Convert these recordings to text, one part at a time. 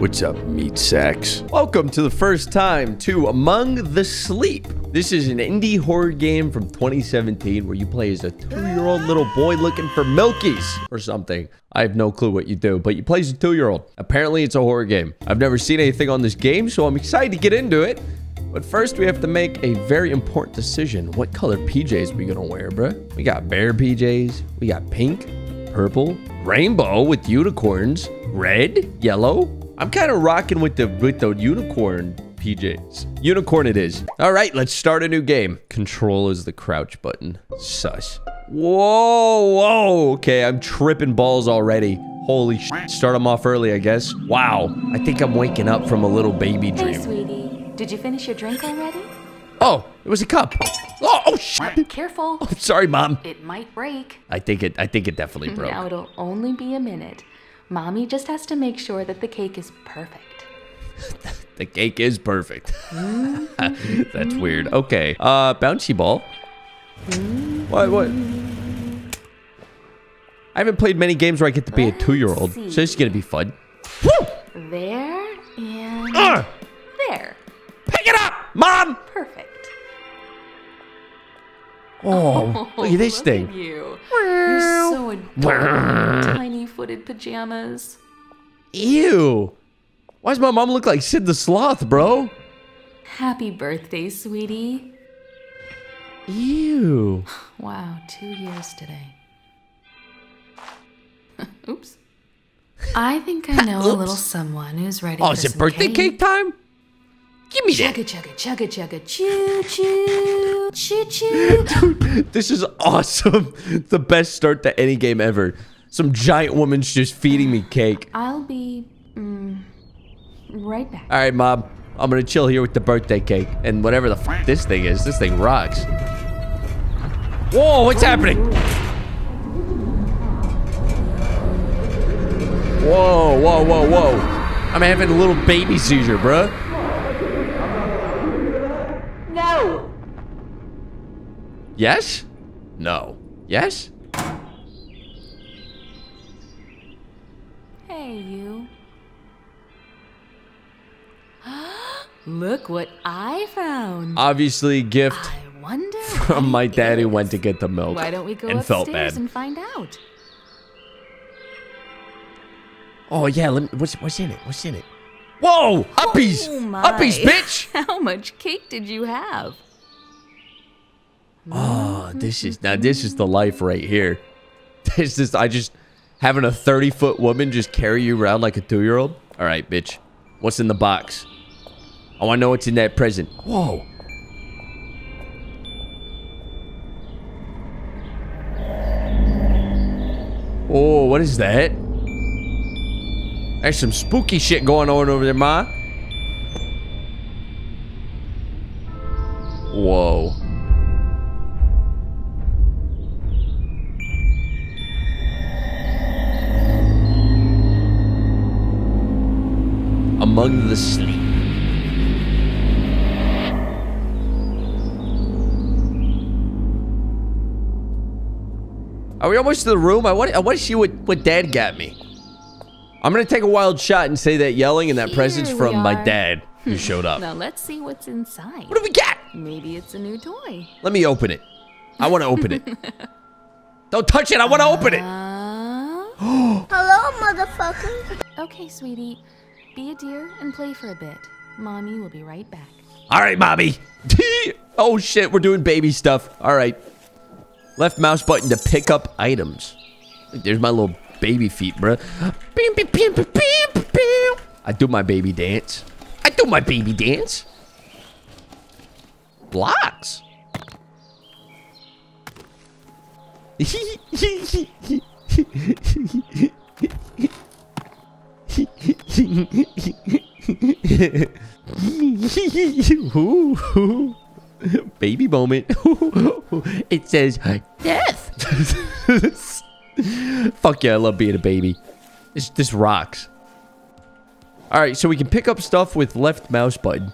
What's up, meat sacks? Welcome to the first time to Among the Sleep. This is an indie horror game from 2017 where you play as a two-year-old little boy looking for milkies or something. I have no clue what you do, but you play as a two-year-old. Apparently, it's a horror game. I've never seen anything on this game, so I'm excited to get into it. But first, we have to make a very important decision. What color PJs we gonna wear, bruh? We got bear PJs. We got pink, purple, rainbow with unicorns, red, yellow. I'm kind of rocking with the with the unicorn PJs. Unicorn it is. All right, let's start a new game. Control is the crouch button. Sus. Whoa, whoa. Okay, I'm tripping balls already. Holy shit. Start them off early, I guess. Wow. I think I'm waking up from a little baby dream. Hey, sweetie. Did you finish your drink already? Oh, it was a cup. Oh, oh shit. Careful. I'm sorry, mom. It might break. I think it I think it definitely broke. Now it'll only be a minute. Mommy just has to make sure that the cake is perfect. The cake is perfect. That's weird. Okay. Uh bouncy ball. What what? I haven't played many games where I get to be a Let's two-year-old. So this is gonna be fun. There and Uh, there. pick it up! Mom! Perfect. Oh, oh, look at this look thing. At you. You're so adorable. Tiny footed pajamas. Ew. Why does my mom look like Sid the Sloth, bro? Happy birthday, sweetie. Ew. Wow, two years today. Oops. I think I know a little someone who's ready Oh, is it birthday cake time? Give me that. Chugga chugga chugga chugga choo choo choo choo. This is awesome. The best start to any game ever. Some giant woman's just feeding me cake. I'll be mm, right back. All right, mom. I'm gonna chill here with the birthday cake and whatever the fuck this thing is. This thing rocks. Whoa, what's happening? Whoa, whoa, whoa, whoa. I'm having a little baby seizure, bruh. No. Yes? No. Yes? Hey you. Look what I found. Obviously, gift I wonder from my daddy dad went to get the milk Why don't we go and felt upstairs bad. and find out? Oh yeah, let me, what's what's in it? What's in it? Whoa, uppies, Oh, uppies, bitch! How much cake did you have? Oh, this is now this is the life right here. This is I just having a thirty foot woman just carry you around like a two year old. All right, bitch, what's in the box? Oh, I want to know what's in that present. Whoa. Oh, what is that? There's some spooky shit going on over there, Ma. Almost to the room? I want, I want to see what, what Dad got me. I'm going to take a wild shot and say that yelling and that present's Here from we my dad who showed up. Now let's see what's inside. What do we got? Maybe it's a new toy. Let me open it. I want to open it. Don't touch it. I want to open it. Uh, Hello, motherfucker. okay, sweetie. Be a dear and play for a bit. Mommy will be right back. All right, mommy. oh shit, we're doing baby stuff. All right. Left mouse button to pick up items. There's my little baby feet, beep. I do my baby dance. I do my baby dance. Blocks. Baby moment. it says death. Fuck yeah, I love being a baby. This, this rocks. All right, so we can pick up stuff with left mouse button.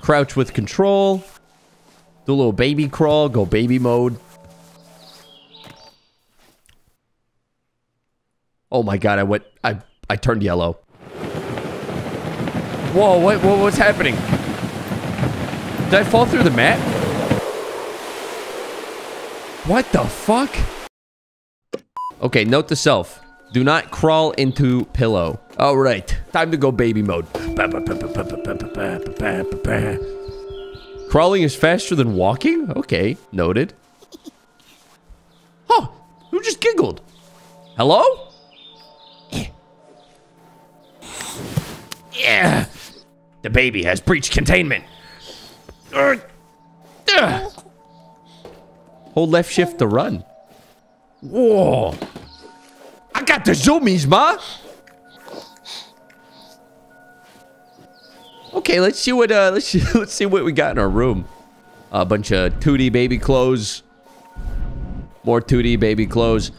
Crouch with control. Do a little baby crawl, go baby mode. Oh my god, I went I I turned yellow. Whoa, what, what what's happening? Did I fall through the mat? What the fuck? Okay, note to self. Do not crawl into pillow. All right, time to go baby mode. Crawling is faster than walking? Okay, noted. Oh, who just giggled? Hello? Yeah. The baby has breached containment. Hold left shift to run. Whoa. I got the zoomies, ma. Okay, let's see what uh let's see, let's see what we got in our room. A bunch of 2D baby clothes. More 2D baby clothes.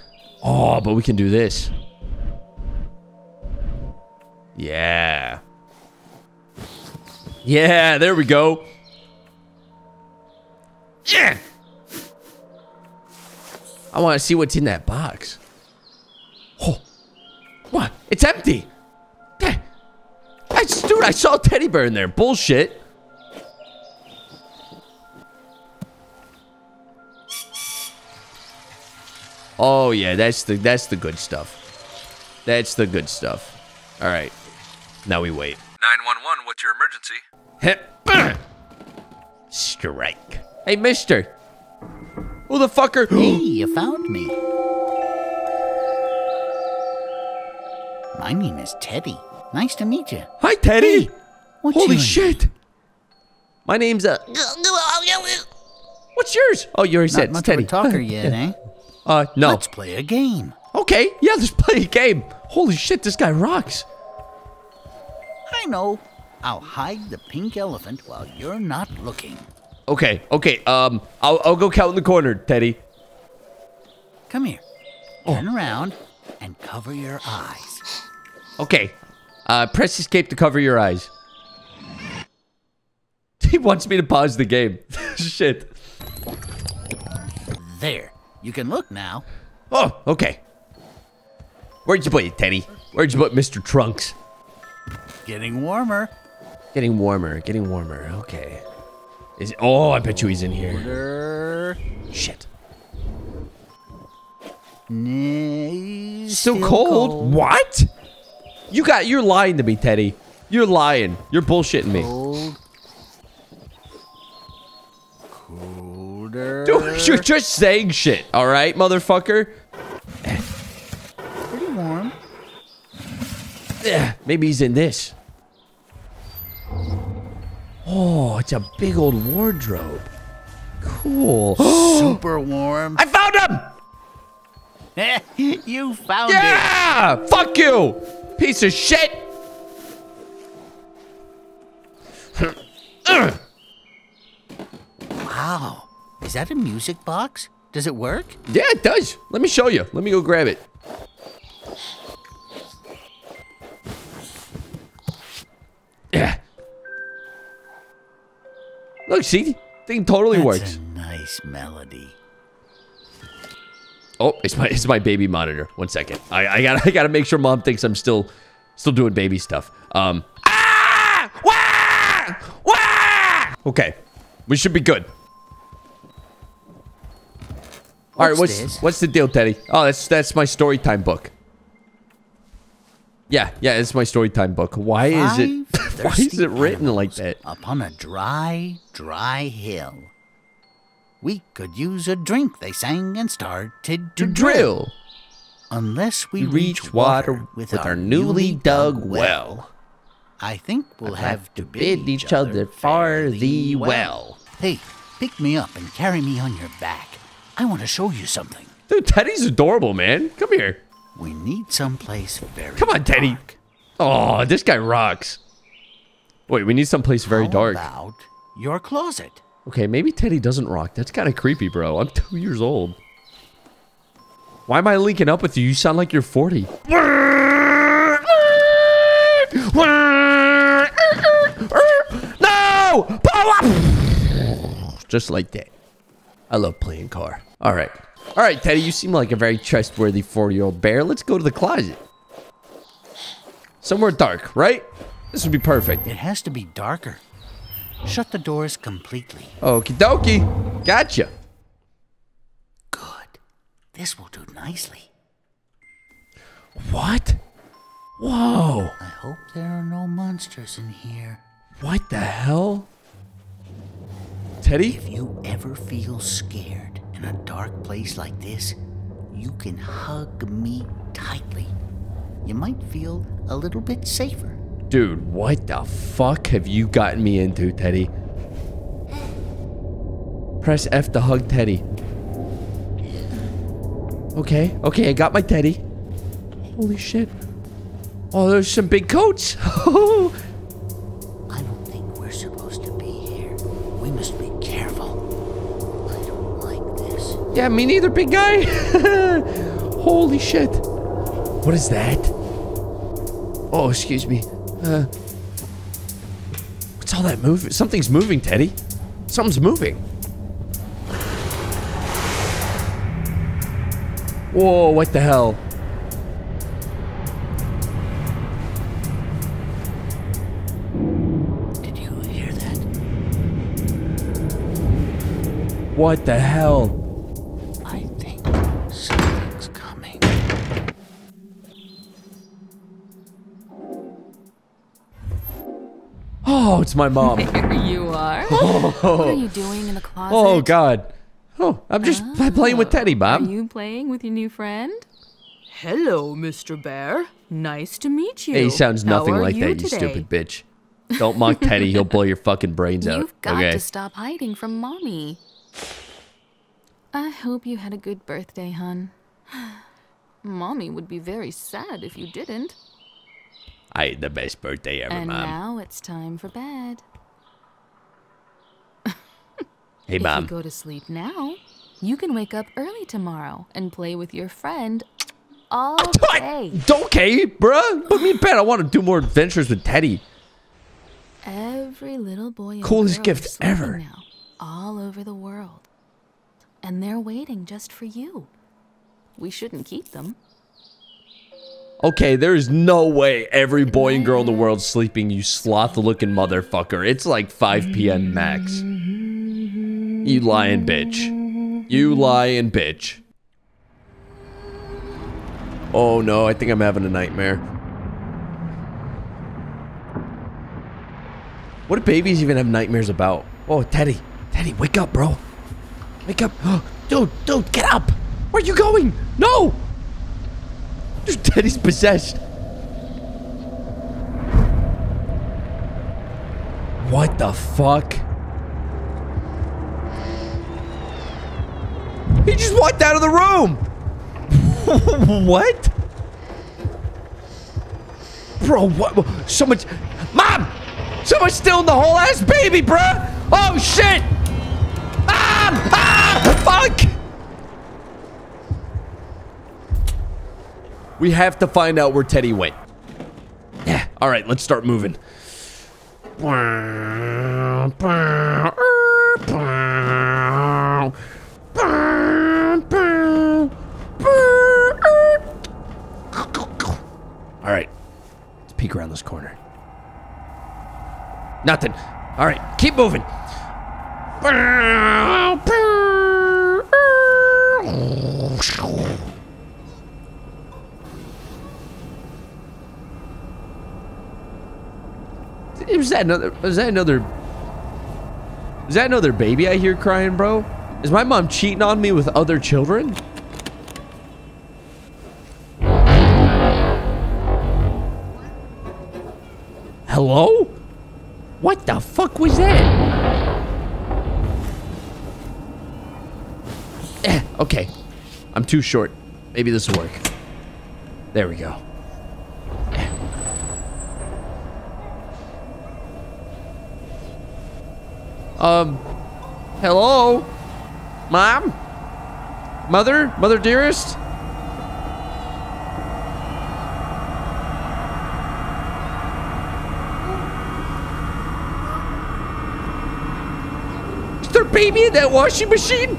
Oh, but we can do this. Yeah. Yeah, there we go. Yeah. I want to see what's in that box. Oh, what? It's empty. I, dude, I saw a teddy bear in there. Bullshit. Oh yeah, that's the that's the good stuff. That's the good stuff. All right. Now we wait. 911, what's your emergency? Strike. Hey, mister. Who the fucker? Hey, you found me. My name is Teddy. Nice to meet you. Hi, Teddy. What's Holy shit. My name's uh. What's yours? Oh, you already said it's much of Teddy. a talker yet, eh? Uh, no. Let's play a game. Okay, yeah, let's play a game. Holy shit, this guy rocks. I know. I'll hide the pink elephant while you're not looking. Okay, okay. Um, I'll I'll go count in the corner, Teddy. Come here. Oh. Turn around and cover your eyes. Okay. Uh, press escape to cover your eyes. He wants me to pause the game. shit. There. You can look now. Oh, okay. Where'd you put it, Teddy? Where'd you put Mr. Trunks? Getting warmer. Getting warmer, getting warmer. Okay. Is oh, I bet you he's in here. Order. Shit. Nay, Still, cold. What? You got you're lying to me, Teddy. You're lying. You're bullshitting me. Cold. Colder. Dude, you're just saying shit, all right, motherfucker? Pretty warm. Yeah, maybe he's in this. Oh, it's a big old wardrobe. Cool. Super warm. I found him! you found it. Yeah! Fuck you! Piece of shit! Wow. Is that a music box? Does it work? Yeah, it does. Let me show you. Let me go grab it. Look, see? Thing totally That's works. a nice melody. Oh, it's my it's my baby monitor. One second. I, I gotta I gotta make sure mom thinks I'm still still doing baby stuff. Um Ah! Wah! Wah! Okay. We should be good. All right, What's what's this? what's the deal, Teddy? Oh, that's that's my story time book. Yeah, yeah, it's my story time book. Why is it Five why is it written like that? Upon a dry, dry hill. We could use a drink, they sang and started to, To drill. drill. Unless we, We reach water with our newly dug well. I think we'll have to bid each other fare thee well. Hey, pick me up and carry me on your back. I want to show you something. Dude, Teddy's adorable, man. Come here. We need someplace very Come on, Teddy. dark. Oh, this guy rocks. Wait, we need someplace very How dark. about your closet? Okay, maybe Teddy doesn't rock. That's kind of creepy, bro. I'm two years old. Why am I linking up with you? You sound like you're 40. No! Just like that. I love playing car. All right. All right, Teddy, you seem like a very trustworthy 40-year-old bear. Let's go to the closet. Somewhere dark, right? This would be perfect. It has to be darker. Shut the doors completely. Okie dokie. Gotcha. Good. This will do nicely. What? Whoa. I hope there are no monsters in here. What the hell? Teddy? If you ever feel scared in a dark place like this, you can hug me tightly. You might feel a little bit safer. Dude, what the fuck have you gotten me into, Teddy? Press F to hug Teddy. Okay, okay, I got my Teddy. Holy shit. Oh, there's some big coats. I don't think we're supposed to be here. We must be careful. I don't like this. yeah, me neither, big guy. Holy shit. What is that? Oh, excuse me. Uh, what's all that moving? Something's moving, Teddy. Something's moving. Whoa, what the hell? Did you hear that? What the hell? It's my mom. There you are. Oh. What are you doing in the closet? Oh, God. Oh, I'm just oh. playing with Teddy, Bob. Are you playing with your new friend? Hello, Mr. Bear. Nice to meet you. Hey, he sounds nothing are like that, you stupid bitch. Don't mock Teddy. He'll blow your fucking brains out. You've got okay. to stop hiding from mommy. I hope you had a good birthday, hun. mommy would be very sad if you didn't. I had the best birthday ever, and Mom. now it's time for bed. hey, if Mom. you go to sleep now, you can wake up early tomorrow and play with your friend all day. Okay, bruh. Put me in bed. I want to do more adventures with Teddy. Every little boy and Coolest gift ever. now, all over the world. And they're waiting just for you. We shouldn't keep them. Okay, there is no way every boy and girl in the world's sleeping, you sloth-looking motherfucker. It's like 5 p.m. max. You lying bitch. You lying bitch. Oh no, I think I'm having a nightmare. What do babies even have nightmares about? Oh, Teddy. Teddy, wake up, bro. Wake up. Dude, dude, get up. Where are you going? No! Teddy's possessed. What the fuck? He just walked out of the room. what? Bro, what? So much. Mom! So much still in the whole ass baby, bro! Oh, shit! Mom! Ah! Fuck! We have to find out where Teddy went. Yeah, all right, let's start moving. All right, let's peek around this corner. Nothing. All right, keep moving. Was that another? Was that another? Is that another baby I hear crying, bro? Is my mom cheating on me with other children? Hello? What the fuck was that? Eh, okay. I'm too short. Maybe this will work. There we go. Um, hello? Mom? Mother? Mother dearest? Is there baby in that washing machine?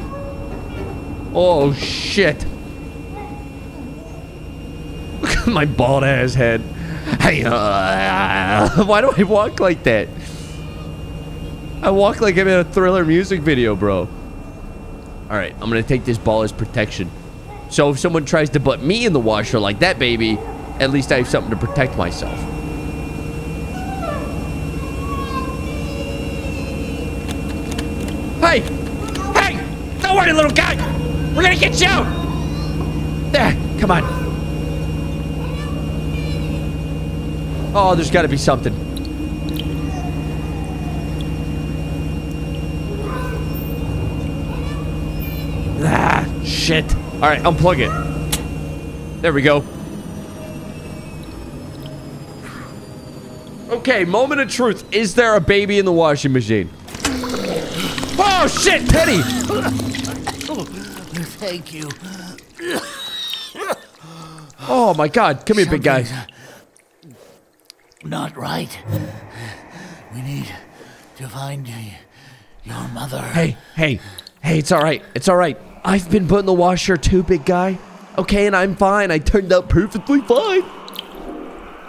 Oh, shit. Look at my bald ass head. Hey, uh, why do I walk like that? I walk like I'm in a thriller music video, bro. All right, I'm gonna take this ball as protection. So if someone tries to butt me in the washer like that, baby, at least I have something to protect myself. Hey! Hey! Don't worry, little guy! We're gonna get you out! There, come on. Oh, there's gotta be something. Ah, shit. All right, unplug it. There we go. Okay, moment of truth. Is there a baby in the washing machine? Oh, shit, Teddy! Thank you. Oh, my God. Come here, big guy. Not right. We need to find your mother. Hey, hey, hey, it's all right. It's all right. I've been put in the washer too, big guy. Okay, and I'm fine. I turned out perfectly fine.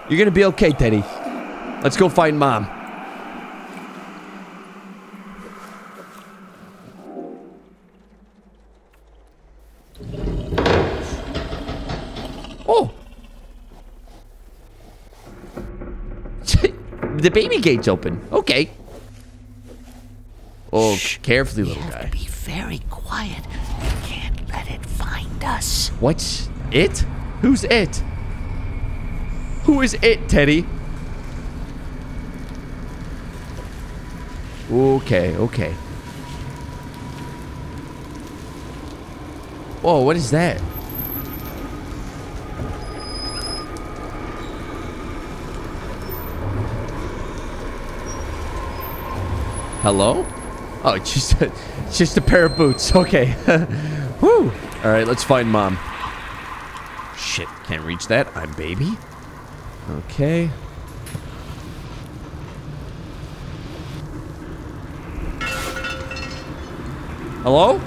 You're gonna be okay, Teddy. Let's go find mom. Oh. the baby gate's open. Okay. Oh, carefully, We little guy. be very quiet. Let it find us. What's it? Who's it? Who is it, Teddy? Okay, okay. Whoa, what is that? Hello? Oh, just just a pair of boots. Okay. Woo. All right, let's find mom. Shit, can't reach that. I'm baby. Okay. Hello?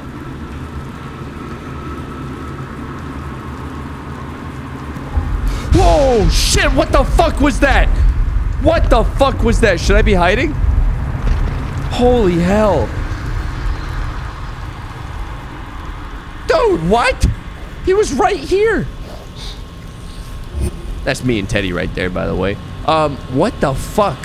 Whoa, shit, what the fuck was that? What the fuck was that? Should I be hiding? Holy hell. What? He was right here. That's me and Teddy right there, by the way. Um, what the fuck?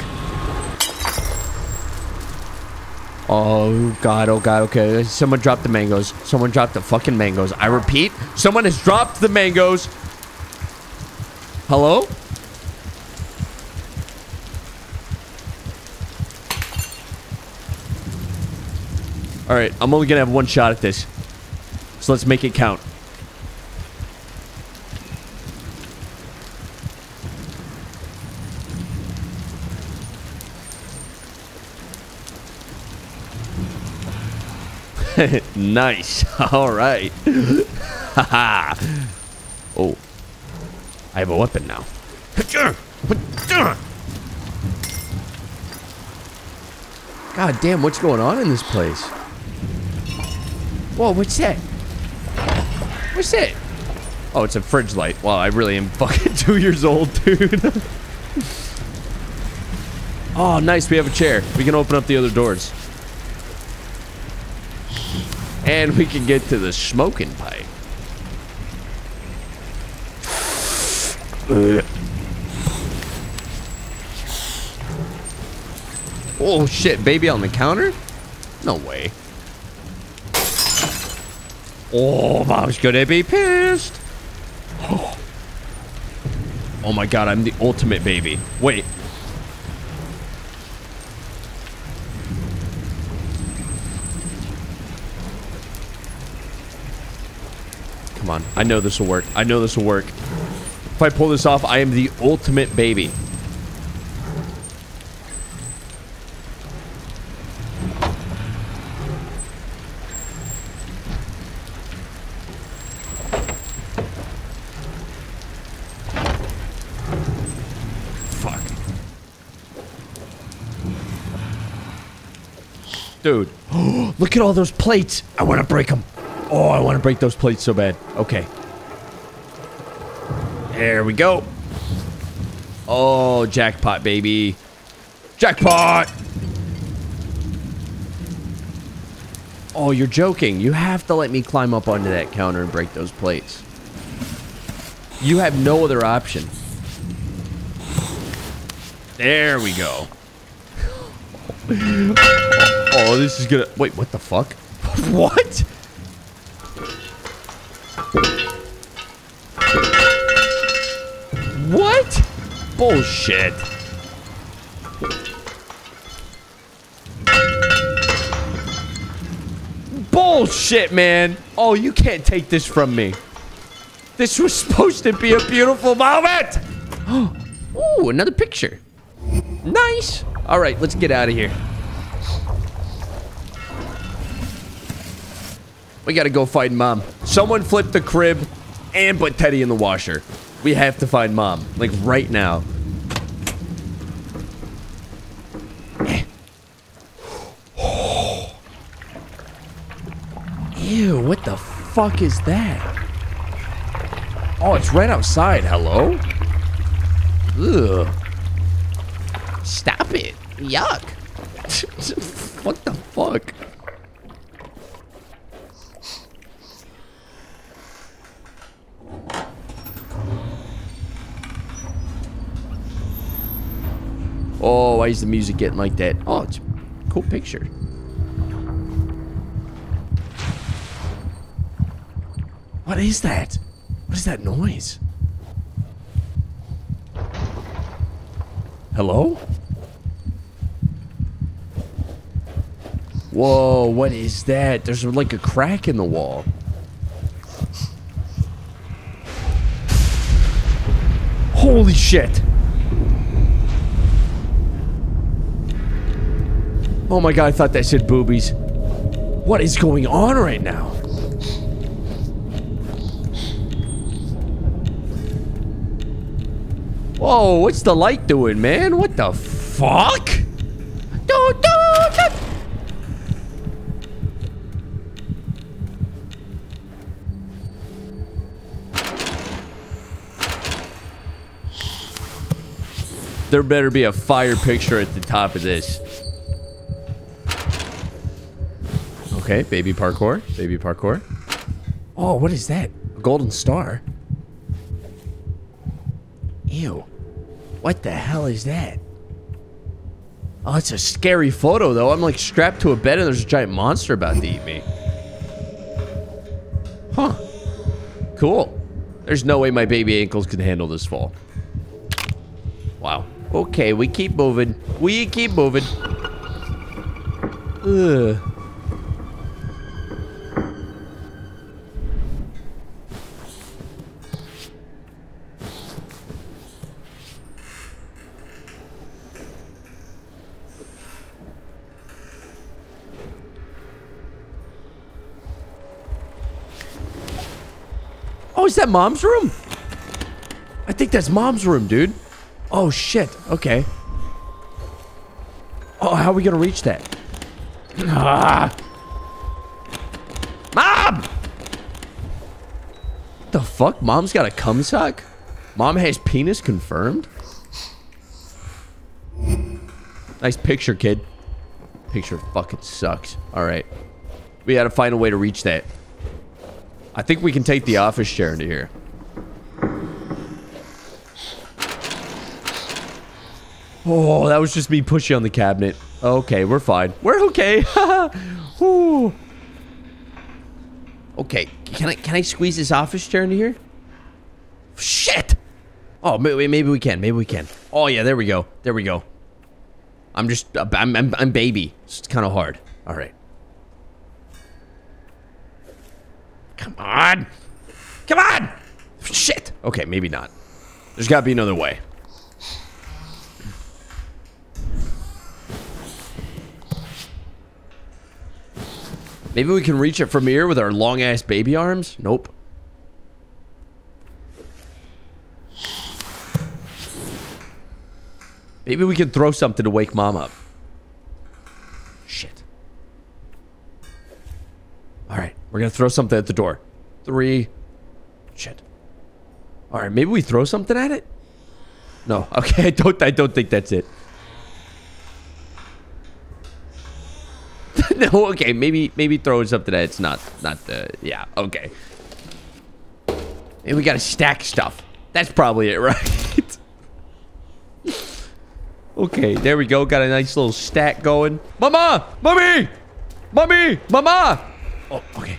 Oh, God, oh, God, okay. Someone dropped the mangoes. Someone dropped the fucking mangoes. I repeat, someone has dropped the mangoes. Hello? All right, I'm only gonna have one shot at this. So let's make it count. nice. All right. Oh. I have a weapon now. God damn, what's going on in this place? Whoa, what's that? What's that? Oh, it's a fridge light. Wow, I really am fucking two years old, dude. oh, nice. We have a chair. We can open up the other doors. And we can get to the smoking pipe. Oh shit, baby on the counter? No way. Oh, mom's gonna be pissed. Oh. oh my god, I'm the ultimate baby. Wait. Come on. I know this will work. I know this will work. If I pull this off, I am the ultimate baby. Fuck. Dude. Look at all those plates. I want to break them. Oh, I want to break those plates so bad. Okay. There we go. Oh, jackpot, baby. Jackpot! Oh, you're joking. You have to let me climb up onto that counter and break those plates. You have no other option. There we go. oh, this is gonna... Wait, what the fuck? what? What? Bullshit. Bullshit, man. Oh, you can't take this from me. This was supposed to be a beautiful moment. Ooh, another picture. Nice. All right, let's get out of here. We gotta go find mom. Someone flipped the crib and put Teddy in the washer. We have to find mom. Like right now. Ew, what the fuck is that? Oh, it's right outside. Hello? Ugh. Stop it. Yuck. what the fuck? Oh, why is the music getting like that? Oh, it's a cool picture. What is that? What is that noise? Hello? Whoa, what is that? There's like a crack in the wall. Holy shit. Oh my god, I thought that said boobies. What is going on right now? Whoa, what's the light doing, man? What the fuck? Do, do, do. There better be a fire picture at the top of this. Okay, baby parkour. Baby parkour. Oh, what is that? A golden star? Ew. What the hell is that? Oh, it's a scary photo, though. I'm like strapped to a bed and there's a giant monster about to eat me. Huh. Cool. There's no way my baby ankles can handle this fall. Wow. Okay, we keep moving. We keep moving. Ugh. That mom's room? I think that's mom's room, dude. Oh, shit. Okay. Oh, how are we gonna reach that? Ah. Mom! The fuck? Mom's got a cum sock? Mom has penis confirmed? Nice picture, kid. Picture fucking sucks. Alright. We gotta find a way to reach that. I think we can take the office chair into here. Oh, that was just me pushing on the cabinet. Okay, we're fine. We're okay. Okay, can I can I squeeze this office chair into here? Shit! Oh, maybe, maybe we can. Maybe we can. Oh yeah, there we go. There we go. I'm just I'm I'm, I'm baby. It's kind of hard. All right. Come on. Come on. Shit. Okay, maybe not. There's got to be another way. Maybe we can reach it from here with our long ass baby arms? Nope. Maybe we can throw something to wake mom up. Shit. All right, we're gonna throw something at the door. Three. Shit. All right, maybe we throw something at it. No. Okay, I don't I don't think that's it. no, okay, maybe maybe throw something that it's not not the yeah, okay. And we gotta stack stuff. That's probably it, right? okay, there we go. Got a nice little stack going. Mama! Mommy! Mommy! Mama! Oh, okay.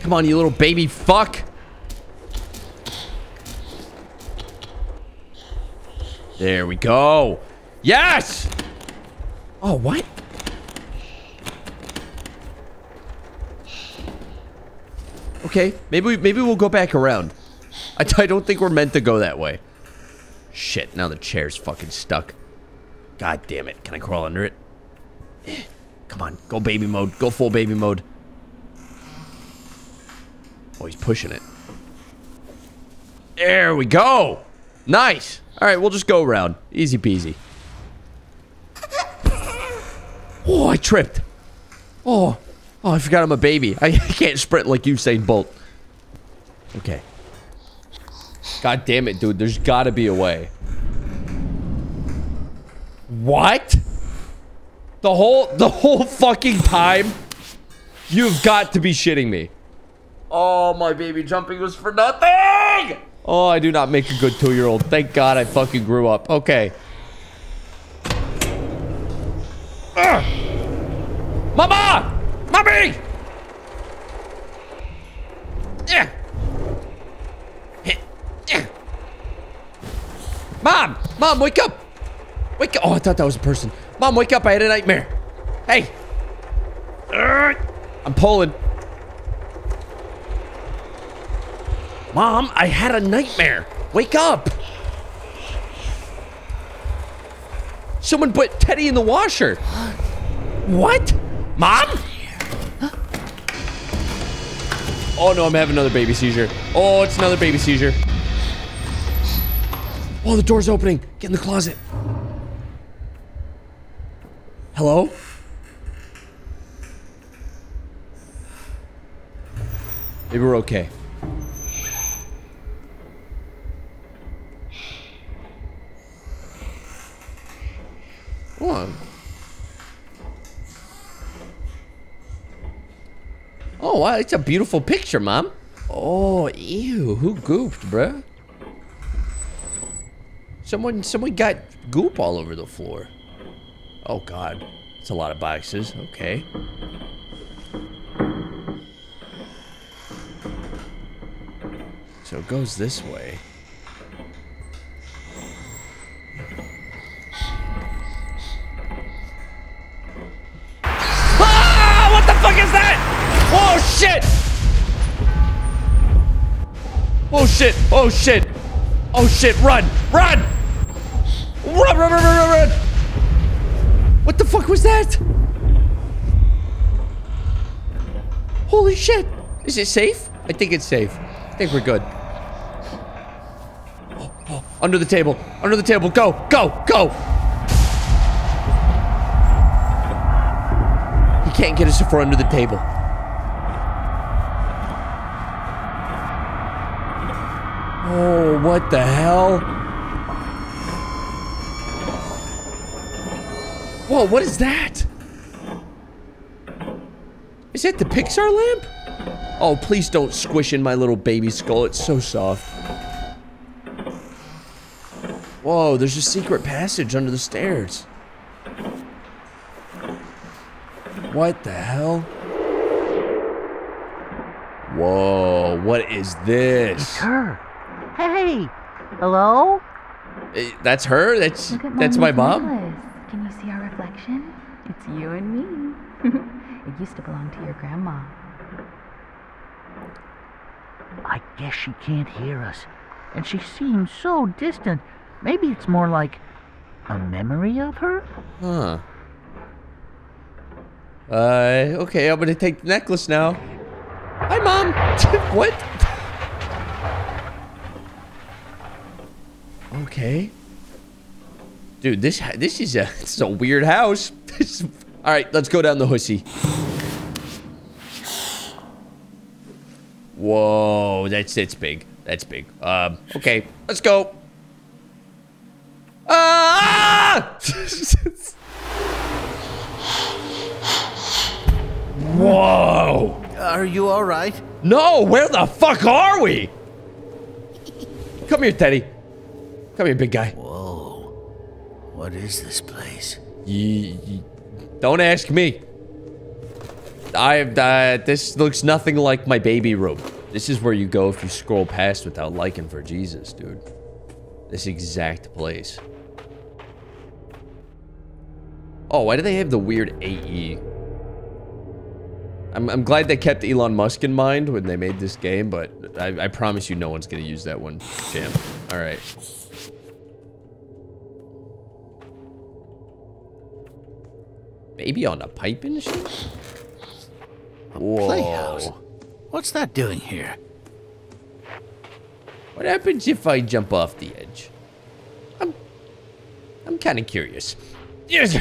Come on, you little baby fuck. There we go. Yes! Oh, what? Okay, maybe we, maybe we'll go back around. I, I don't think we're meant to go that way. Shit, now the chair's fucking stuck. God damn it. Can I crawl under it? Come on, go baby mode. Go full baby mode. Oh, he's pushing it. There we go. Nice. All right, we'll just go around. Easy peasy. Oh, I tripped. Oh. Oh, I forgot I'm a baby. I can't sprint like Usain Bolt. Okay. God damn it, dude. There's got to be a way. What? The whole the whole fucking time? You've got to be shitting me. Oh, my baby jumping was for nothing! Oh, I do not make a good two-year-old. Thank God I fucking grew up. Okay. Ugh. Mama! Mommy! Yeah. Mom! Mom, wake up! Wake up! Oh, I thought that was a person. Mom, wake up! I had a nightmare. Hey! I'm pulling. Mom, I had a nightmare. Wake up! Someone put Teddy in the washer. What? Mom? Oh no, I'm having another baby seizure. Oh, it's another baby seizure. Oh, the door's opening. Get in the closet. Hello? Maybe we're okay. Hold on. Oh, wow, it's a beautiful picture, Mom. Oh, ew, who gooped, bruh? Someone, someone got goop all over the floor. Oh, God. It's a lot of boxes. Okay. So it goes this way. Fuck is that? Oh shit! Oh shit! Oh shit! Oh shit! Run! Run! Run! Run! Run! Run! Run! What the fuck was that? Holy shit! Is it safe? I think it's safe. I think we're good. Oh, oh, under the table. Under the table. Go! Go! Go! Can't get us if we're under the table. Oh, what the hell? Whoa, what is that? Is that the Pixar lamp? Oh, please don't squish in my little baby skull. It's so soft. Whoa, there's a secret passage under the stairs. What the hell? Whoa, what is this? It's Her. Hey. Hello? Eh, That's her? That's Look that's my mom? necklace. Can you see our reflection? It's you and me. it used to belong to your grandma. I guess she can't hear us. And she seems so distant. Maybe it's more like a memory of her? Huh. Uh, okay, I'm gonna take the necklace now. Hi, Mom. what? Okay. Dude, this this is a this is a weird house. All right, let's go down the hussy. Whoa, that's that's big. That's big. Um, okay, let's go. Ah! Whoa! Are you all right? No, where the fuck are we? Come here, Teddy. Come here, big guy. Whoa. What is this place? Don't ask me. I uh, this looks nothing like my baby room. This is where you go if you scroll past without liking for Jesus, dude. This exact place. Oh, why do they have the weird AE? I'm, I'm glad they kept Elon Musk in mind when they made this game, but I, I promise you no one's going to use that one, champ. All right. Baby on a pipe and shit? Whoa. Playhouse. What's that doing here? What happens if I jump off the edge? I'm... I'm kind of curious. Yes!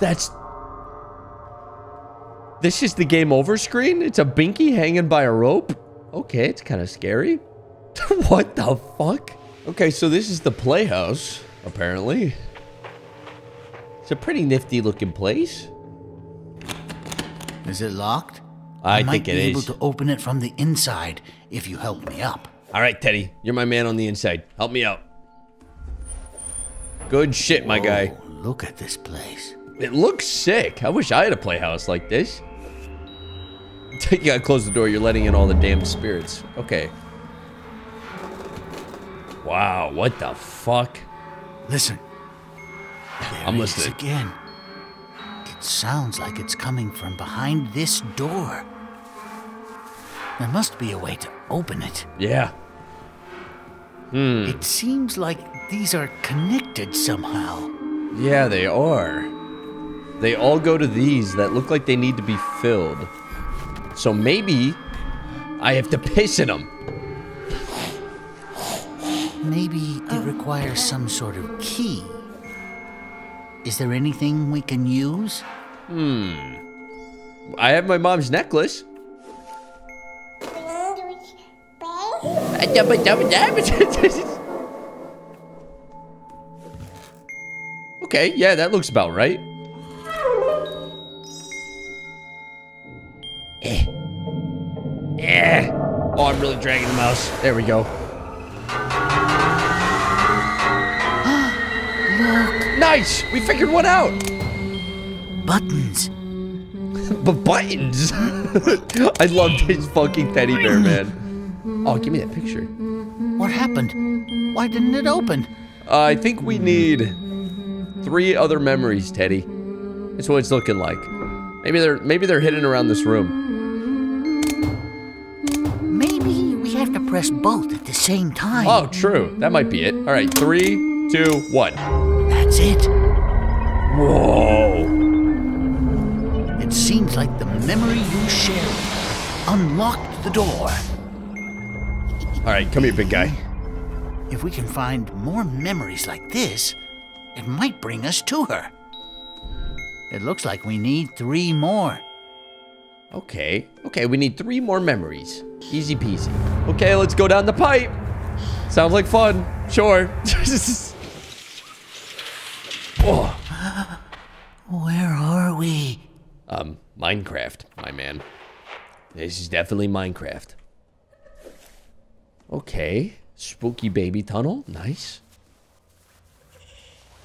That's... This is the game over screen? It's a binky hanging by a rope? Okay, it's kind of scary. what the fuck? Okay, so this is the playhouse, apparently. It's a pretty nifty looking place. Is it locked? I might think it be able is. to open it from the inside if you help me up. All right, Teddy, you're my man on the inside. Help me out. Good shit, my guy. Look at this place. It looks sick. I wish I had a playhouse like this. you gotta close the door. You're letting in all the damn spirits. Okay. Wow, what the fuck? Listen. There I'm listening. again. It sounds like it's coming from behind this door. There must be a way to open it. Yeah. Hmm. It seems like these are connected somehow. Yeah, they are. They all go to these that look like they need to be filled. So maybe I have to piss in them. Maybe it requires some sort of key. Is there anything we can use? Hmm. I have my mom's necklace. okay, yeah, that looks about right. Eh. Eh. Oh, I'm really dragging the mouse. There we go. Nice! We figured one out! Buttons. But buttons! I love this fucking teddy bear, man. Oh, give me that picture. What happened? Why didn't it open? Uh, I think we need three other memories, Teddy. That's what it's looking like. Maybe they're maybe they're hidden around this room. Maybe we have to press both at the same time. Oh, true. That might be it. All right, three, two, one. That's it. Whoa! It seems like the memory you shared unlocked the door. All right, come here, big guy. If we can find more memories like this, it might bring us to her. It looks like we need three more. Okay, okay, we need three more memories. Easy peasy. Okay, let's go down the pipe. Sounds like fun. Sure. oh. Where are we? Um, Minecraft, my man. This is definitely Minecraft. Okay. Spooky baby tunnel. Nice.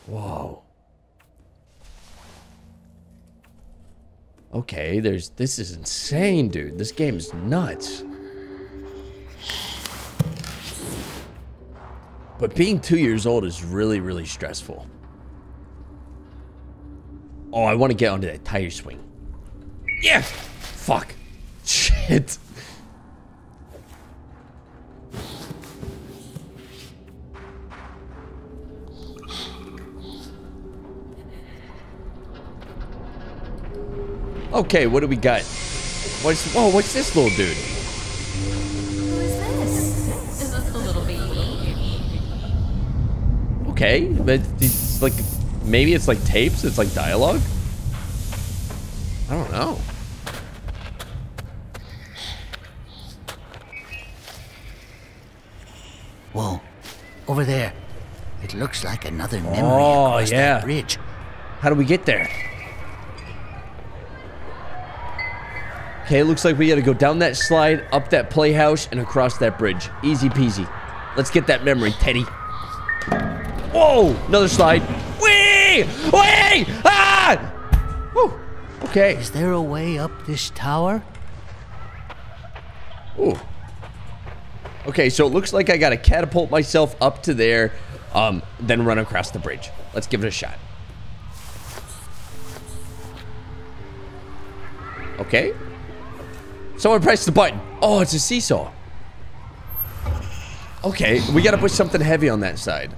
Whoa. Okay, there's this is insane, dude. This game is nuts. But being two years old is really, really stressful. Oh, I want to get onto that tire swing. Yeah! Fuck. Shit. Okay, what do we got? What's whoa? What's this little dude? Who is this? Is this the little baby? Okay, but it's like maybe it's like tapes. It's like dialogue. I don't know. Whoa, over there. It looks like another memory Oh, across yeah. that bridge. How do we get there? Okay, it looks like we gotta go down that slide, up that playhouse, and across that bridge. Easy peasy. Let's get that memory, Teddy. Whoa! Another slide. Whee! Whee! Ah! Whew. Okay. Is there a way up this tower? Ooh. Okay, so it looks like I gotta catapult myself up to there, um, then run across the bridge. Let's give it a shot. Okay. Someone press the button. Oh, it's a seesaw. Okay, we gotta put something heavy on that side.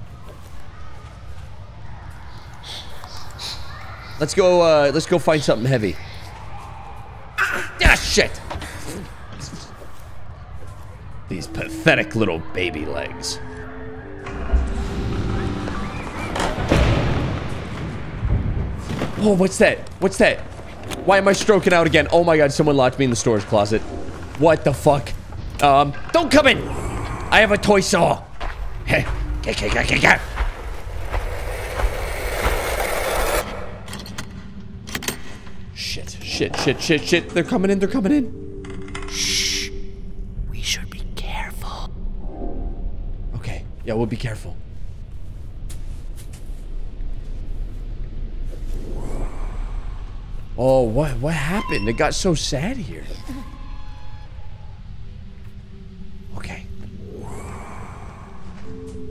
Let's go, uh, let's go find something heavy. Ah, shit! These pathetic little baby legs. Oh, what's that? What's that? Why am I stroking out again? Oh my god, someone locked me in the storage closet. What the fuck? Um, don't come in! I have a toy saw. Heh. Get, get, get, get, get. Shit, shit, shit, shit, shit. They're coming in, they're coming in. Shh. We should be careful. Okay, yeah, we'll be careful. Oh, what what happened? It got so sad here. Okay.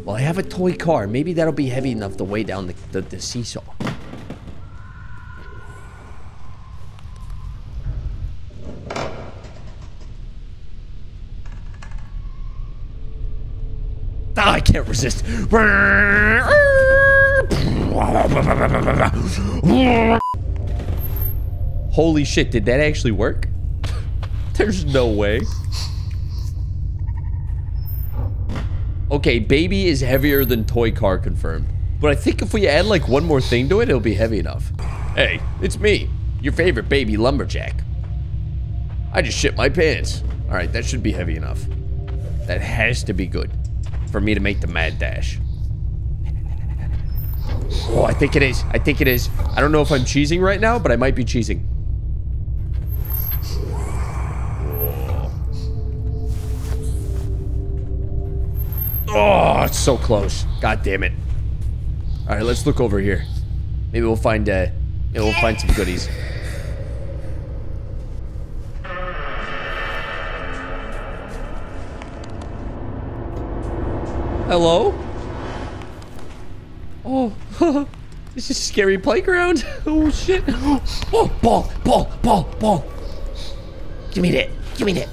Well, I have a toy car. Maybe that'll be heavy enough to weigh down the, the, the seesaw. Ah, I can't resist. Holy shit, did that actually work? There's no way. Okay, baby is heavier than toy car confirmed. But I think if we add like one more thing to it, it'll be heavy enough. Hey, it's me, your favorite baby lumberjack. I just shit my pants. All right, that should be heavy enough. That has to be good for me to make the mad dash. Oh, I think it is. I think it is. I don't know if I'm cheesing right now, but I might be cheesing. Oh, it's so close. God damn it. All right, let's look over here. Maybe we'll find uh maybe we'll find some goodies. Hello? Oh, this is a scary playground. Oh shit. Oh, ball, ball, ball, ball. Give me that. Give me that.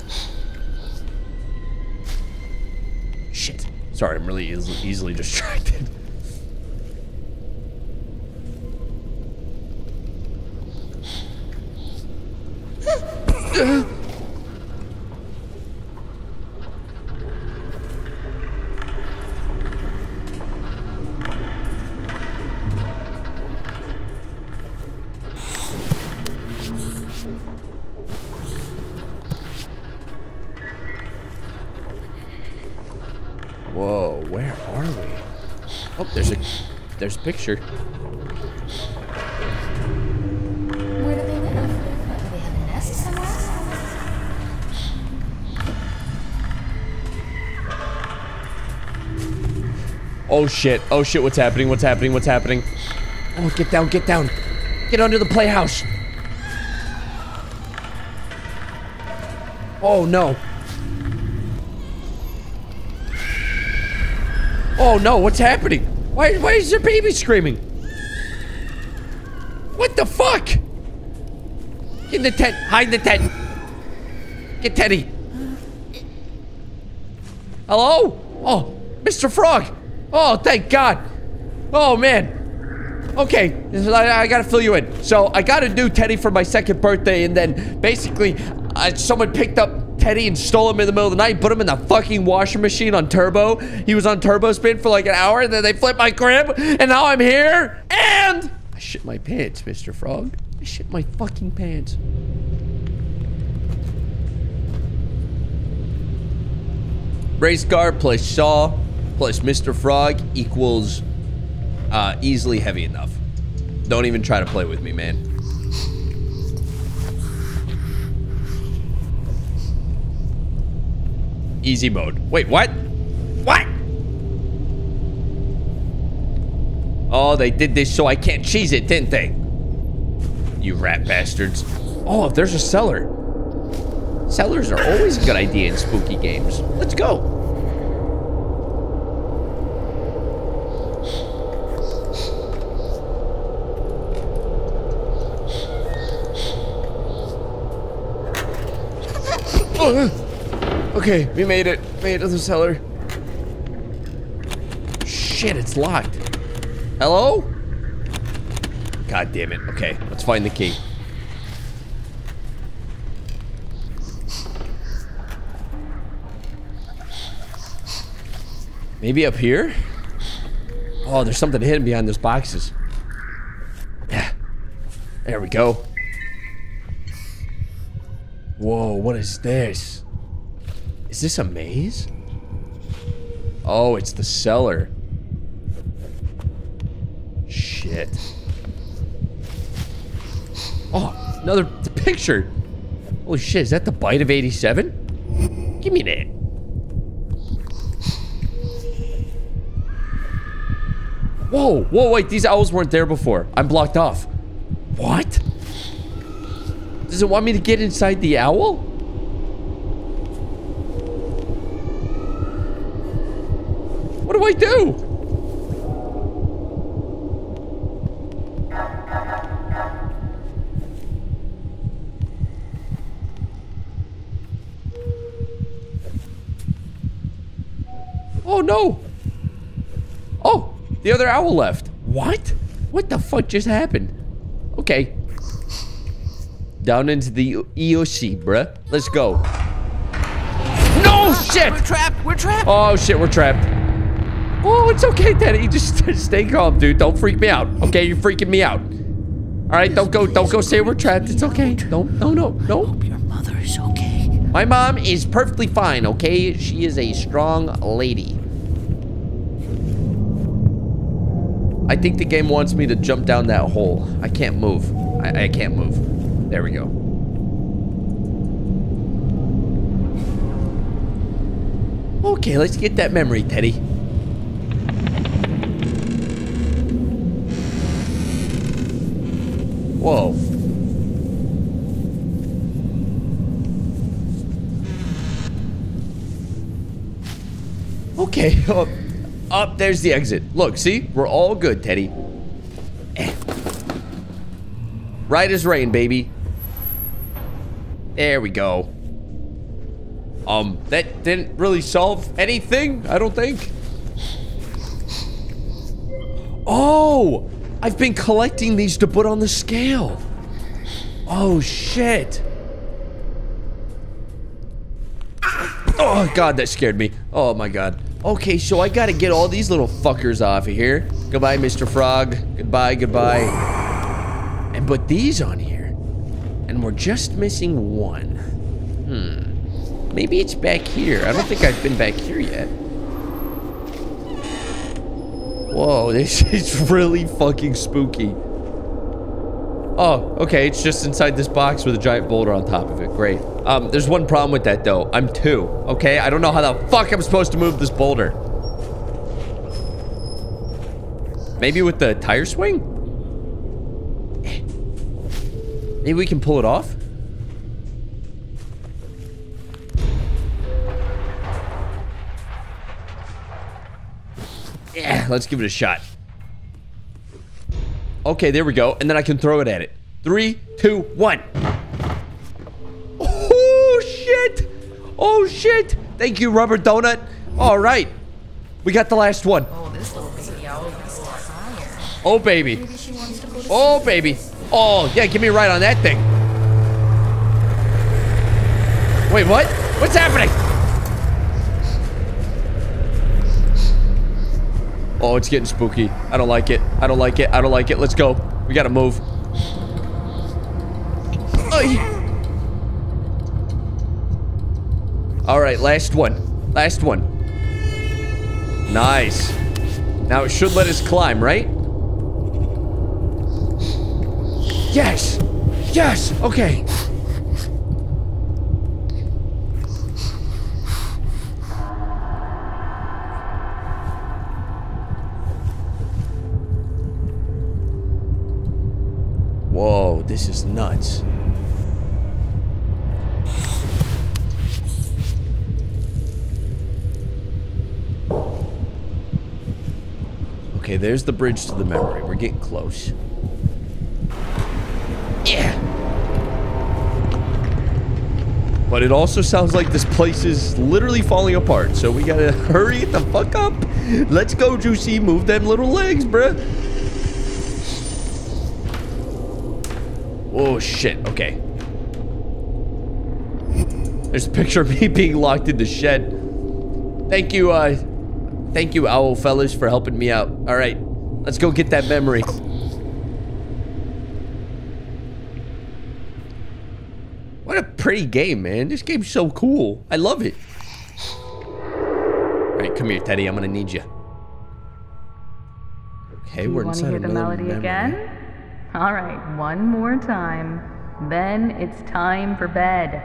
Sorry, I'm really easily, easily distracted. Picture. Where do they live? Do they have a nest somewhere? Oh shit. Oh shit, what's happening? What's happening? What's happening? Oh, get down, get down. Get under the playhouse. Oh no. Oh no, what's happening? Why why is your baby screaming? What the fuck? Get in the tent. Hide in the tent. Get Teddy. Hello? Oh, Mr. Frog. Oh, thank God. Oh, man. Okay, I, I gotta fill you in. So, I got a new Teddy for my second birthday, and then basically, uh, someone picked up Teddy and stole him in the middle of the night, put him in the fucking washing machine on turbo. He was on turbo spin for like an hour, and then they flipped my crib, and now I'm here, and I shit my pants, Mr. Frog. I shit my fucking pants. Race car plus Shaw plus Mr. Frog equals uh, easily heavy enough. Don't even try to play with me, man. Easy mode. Wait, what? What? Oh, they did this so I can't cheese it, didn't they? You rat bastards. Oh, there's a cellar. Cellars are always a good idea in spooky games. Let's go. Oh, okay, we made it. Made it to the cellar. Shit, it's locked. Hello? God damn it. Okay, let's find the key. Maybe up here? Oh, there's something hidden behind those boxes. Yeah. There we go. Whoa, what is this? Is this a maze? Oh, it's the cellar. Shit. Oh, another picture. Holy shit, is that the bite of 87? Give me that. Whoa, whoa, wait, these owls weren't there before. I'm blocked off. What? Does it want me to get inside the owl? What do I do? Oh no! Oh, the other owl left. What? What the fuck just happened? Okay. Down into the EOC, bruh. Let's go. No shit! We're trapped. We're trapped. Oh shit, we're trapped. Oh, it's okay, Teddy. Just stay calm, dude. Don't freak me out. Okay, you're freaking me out. All right, don't go. Don't go. Say we're trapped. It's okay. Don't. No. No. No. Hope your mother is okay. My mom is perfectly fine. Okay, she is a strong lady. I think the game wants me to jump down that hole. I can't move. I, I can't move. There we go. Okay, let's get that memory, Teddy. Whoa. Okay, up, up, there's the exit. Look, see? We're all good, Teddy. Eh. Right as rain, baby. There we go. Um, that didn't really solve anything, I don't think. Oh! I've been collecting these to put on the scale. Oh, shit. Oh, God, that scared me. Oh, my God. Okay, so I gotta get all these little fuckers off of here. Goodbye, Mr. Frog. Goodbye, goodbye. And put these on here. And we're just missing one. Hmm. Maybe it's back here. I don't think I've been back here yet. Whoa, this is really fucking spooky. Oh, okay, it's just inside this box with a giant boulder on top of it. Great. Um, there's one problem with that, though. I'm two, okay? I don't know how the fuck I'm supposed to move this boulder. Maybe with the tire swing? Maybe we can pull it off? let's give it a shot. Okay, there we go. And then I can throw it at it. Three, two, one. Oh, shit. Oh, shit. Thank you, Rubber Donut. All right. We got the last one. Oh, this little baby owl is fire. Oh, baby. Oh, baby. Oh, yeah, give me a ride on that thing. Wait, what? What's happening? Oh, it's getting spooky. I don't like it. I don't like it. I don't like it. Let's go. We gotta move. All right, last one. Last one. Nice. Now it should let us climb, right? Yes. Yes. Okay. Whoa, this is nuts. Okay, there's the bridge to the memory. We're getting close. Yeah. But it also sounds like this place is literally falling apart. So we gotta hurry the fuck up. Let's go, Juicy. Move them little legs, bruh. Oh, shit. Okay. There's a picture of me being locked in the shed. Thank you, uh... Thank you, owl fellas, for helping me out. All right. Let's go get that memory. What a pretty game, man. This game's so cool. I love it. All right, come here, Teddy. I'm gonna need you. Okay, You we're to inside hear the another melody memory. again? All right, one more time. Then it's time for bed.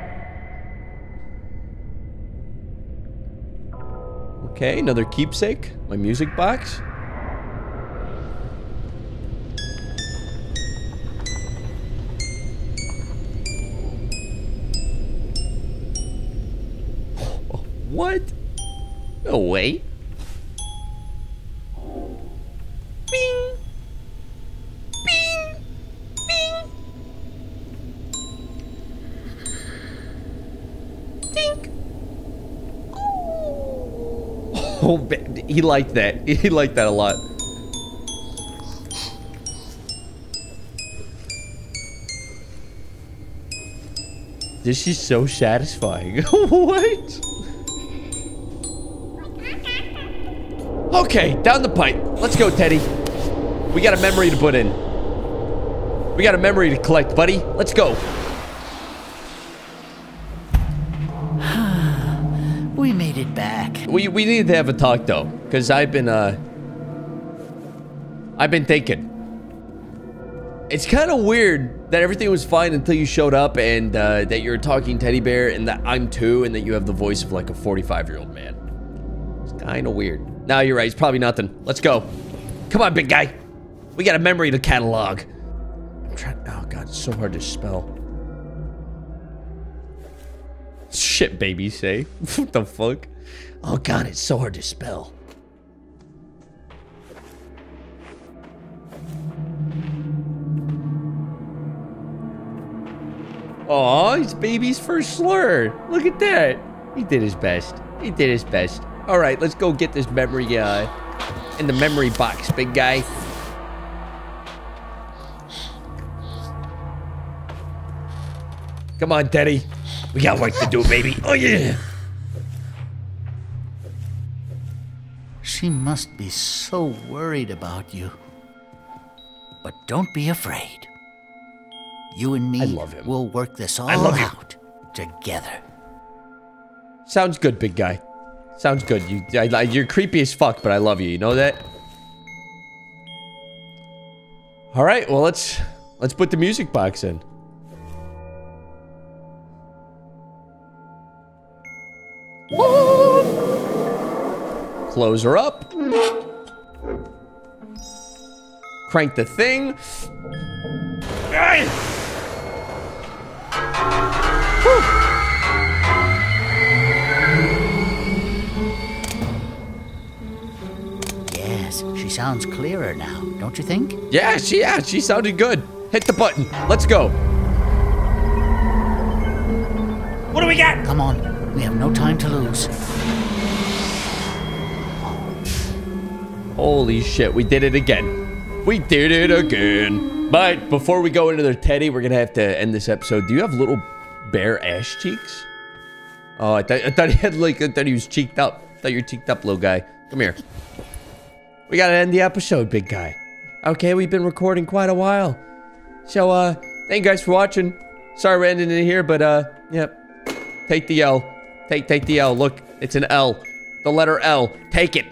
Okay, another keepsake. My music box. What? No way. Oh, ba- he liked that. He liked that a lot. This is so satisfying. what? Okay, down the pipe. Let's go, Teddy. We got a memory to put in. We got a memory to collect, buddy. Let's go. We made it back. We we need to have a talk though, because I've been uh I've been thinking. It's kind of weird that everything was fine until you showed up and uh, that you're a talking teddy bear and that I'm two and that you have the voice of like a 45 year old man. It's kind of weird. Now you're right. It's probably nothing. Let's go. Come on, big guy. We got a memory to catalog. I'm trying. Oh god, it's so hard to spell. Shit, baby, say. what the fuck? Oh god, it's so hard to spell. Aw, it's baby's first slur. Look at that. He did his best. He did his best. All right, let's go get this memory uh, in the memory box, big guy. Come on, Teddy. We got work to do, baby. Oh, yeah. She must be so worried about you. But don't be afraid. You and me I love him. will work this all love him. out together. Sounds good, big guy. Sounds good. You, I, I- you're creepy as fuck, but I love you. You know that? All right. Well, let's let's put the music box in. Close her up. Crank the thing. Yes, she sounds clearer now, don't you think? Yeah, she yeah, she sounded good. Hit the button. Let's go. What do we got? Come on, we have no time to lose. Holy shit, we did it again. We did it again. But before we go into the teddy, we're gonna have to end this episode. Do you have little bare ass cheeks? Oh, I, thought I thought he had like I thought he was cheeked up. I thought you were cheeked up, little guy. Come here. We gotta end the episode, big guy. Okay, we've been recording quite a while. So uh thank you guys for watching. Sorry we're ending it here, but uh, yep. Take the L. Take take the L. Look, it's an L. The letter L. Take it.